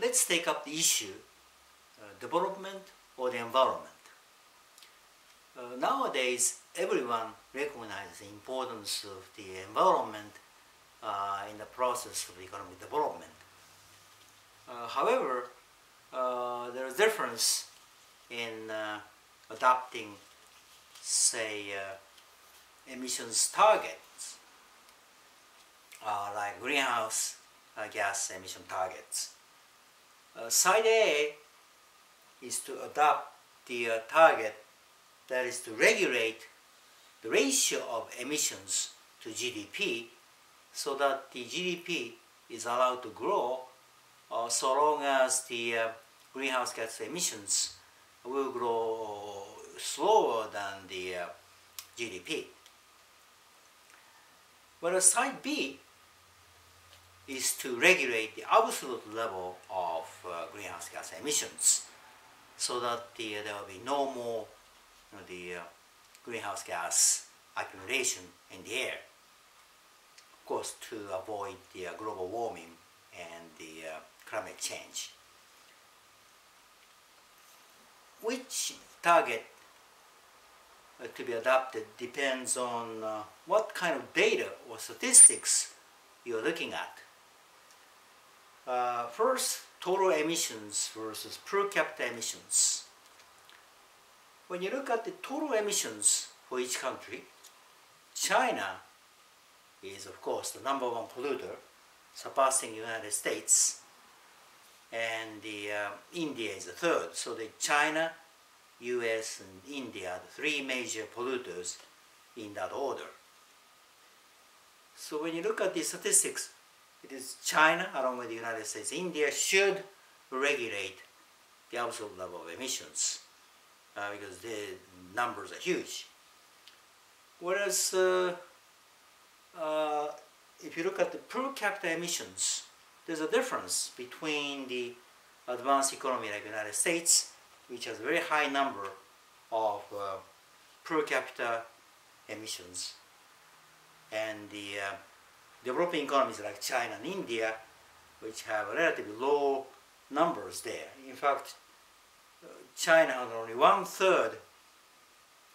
let's take up the issue uh, development or the environment. Uh, nowadays, everyone recognizes the importance of the environment uh, in the process of economic development. Uh, however, uh, there is difference in uh, adopting, say, emissions targets, like greenhouse gas emission targets. Side A is to adopt the target that is to regulate the ratio of emissions to GDP so that the GDP is allowed to grow uh, so long as the uh, greenhouse gas emissions will grow slower than the uh, GDP. Whereas side B is to regulate the absolute level of uh, greenhouse gas emissions so that the, there will be no more you know, the uh, greenhouse gas accumulation in the air. Of course, to avoid the uh, global warming and the uh, climate change. Which target uh, to be adopted depends on uh, what kind of data or statistics you're looking at. Uh, first, total emissions versus per capita emissions. When you look at the total emissions for each country, China is of course the number one polluter, surpassing the United States, and the uh, India is the third. So the China, U.S. and India, are the three major polluters in that order. So when you look at the statistics, it is China, along with the United States, India should regulate the absolute level of emissions uh, because the numbers are huge. Whereas uh, uh, if you look at the per capita emissions, there's a difference between the advanced economy like the United States, which has a very high number of uh, per capita emissions, and the uh, developing economies like China and India, which have relatively low numbers there. In fact, uh, China has only one third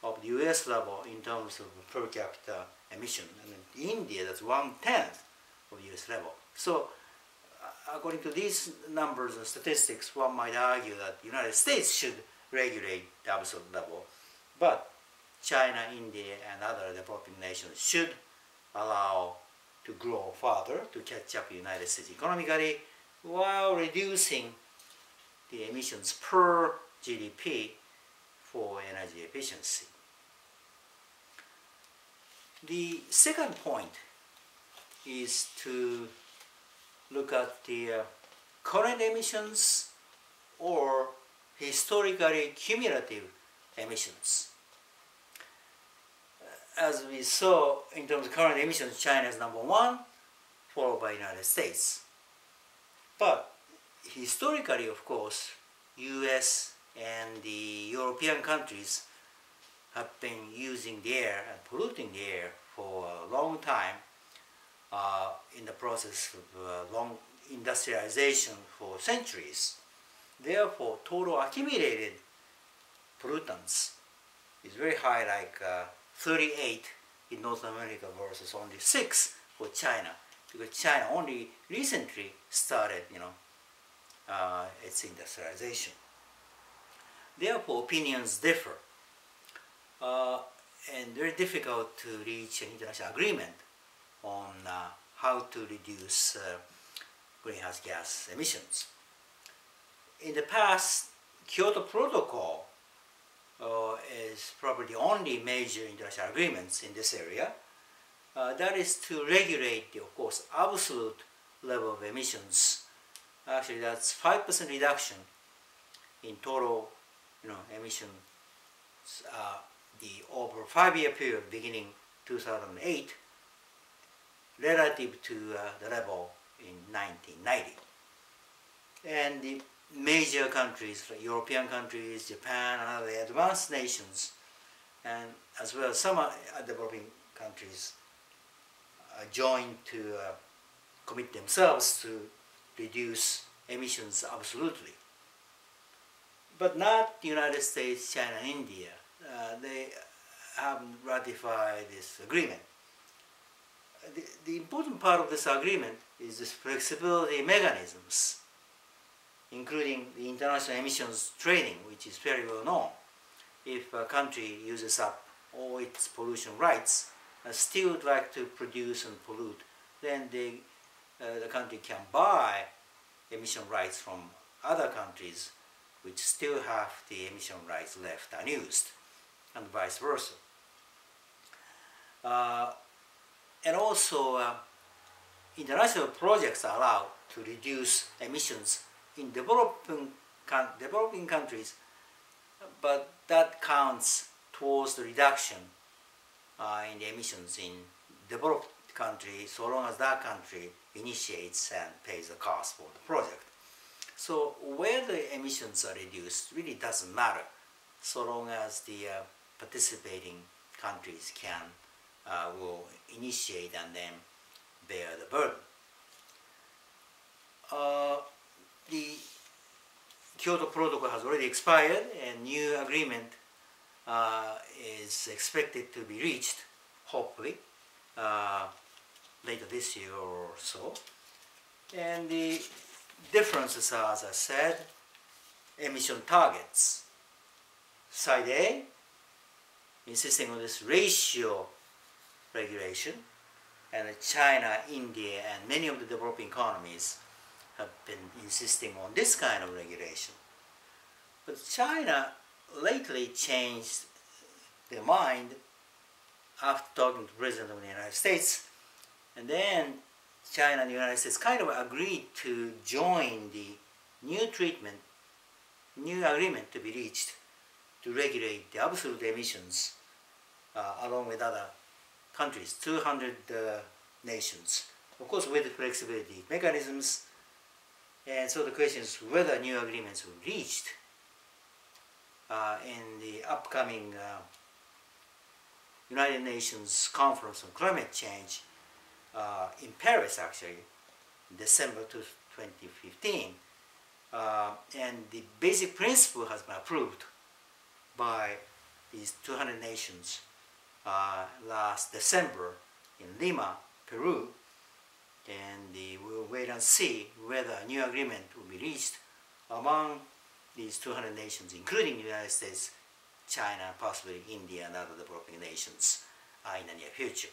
of the US level in terms of per capita emission, and in India that's one tenth of the US level. So, uh, according to these numbers and statistics, one might argue that the United States should regulate the absolute level, but China, India, and other developing nations should allow to grow further to catch up United States economically while reducing the emissions per GDP for energy efficiency. The second point is to look at the uh, current emissions or historically cumulative emissions as we saw in terms of current emissions, China is number one, followed by United States. But historically, of course, US and the European countries have been using the air and polluting the air for a long time uh, in the process of uh, long industrialization for centuries. Therefore, total accumulated pollutants is very high, like uh, 38 in North America versus only 6 for China because China only recently started, you know, uh, its industrialization. Therefore, opinions differ, uh, and very difficult to reach an international agreement on uh, how to reduce uh, greenhouse gas emissions. In the past, Kyoto Protocol uh, is probably the only major international agreements in this area. Uh, that is to regulate, the, of course, absolute level of emissions. Actually, that's 5% reduction in total you know, emissions uh, the over five-year period beginning 2008 relative to uh, the level in 1990. And the major countries, like European countries, Japan, and other advanced nations, and as well as some developing countries, uh, joined to uh, commit themselves to reduce emissions absolutely. But not the United States, China, and India. Uh, they haven't ratified this agreement. The, the important part of this agreement is this flexibility mechanisms, including the international emissions trading, which is very well known. If a country uses up all its pollution rights, uh, still would like to produce and pollute, then they, uh, the country can buy emission rights from other countries which still have the emission rights left unused, and vice versa. Uh, and also, uh, international projects are allowed to reduce emissions in developing, developing countries, but that counts towards the reduction uh, in the emissions in developed country so long as that country initiates and pays the cost for the project. So where the emissions are reduced really doesn't matter so long as the uh, participating countries can uh, will initiate and then bear the burden. The Kyoto Protocol has already expired and new agreement uh, is expected to be reached, hopefully, uh, later this year or so. And the differences are, as I said, emission targets. Side A, insisting on this ratio regulation, and China, India, and many of the developing economies have been insisting on this kind of regulation. But China lately changed their mind after talking to the President of the United States, and then China and the United States kind of agreed to join the new treatment, new agreement to be reached to regulate the absolute emissions uh, along with other countries, 200 uh, nations, of course with the flexibility mechanisms. And so the question is whether new agreements be reached uh, in the upcoming uh, United Nations Conference on Climate Change uh, in Paris actually, December 2015. Uh, and the basic principle has been approved by these 200 nations uh, last December in Lima, Peru, and the, we'll wait and see whether a new agreement will be reached among these 200 nations, including the United States, China, possibly India, and other developing nations uh, in the near future.